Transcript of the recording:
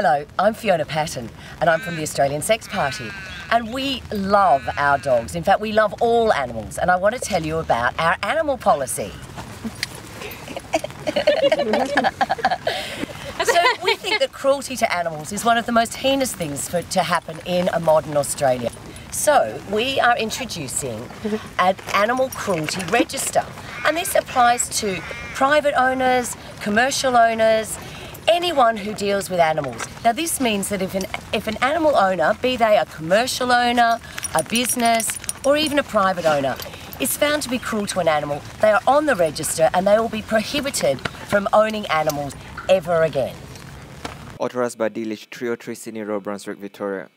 Hello, I'm Fiona Patten, and I'm from the Australian Sex Party. And we love our dogs. In fact, we love all animals. And I want to tell you about our animal policy. so we think that cruelty to animals is one of the most heinous things for, to happen in a modern Australia. So we are introducing an animal cruelty register. And this applies to private owners, commercial owners, anyone who deals with animals. Now this means that if an, if an animal owner, be they a commercial owner, a business, or even a private owner, is found to be cruel to an animal, they are on the register and they will be prohibited from owning animals ever again. Authorized by Delitzsch 303 Sydney Road, Brunswick, Victoria.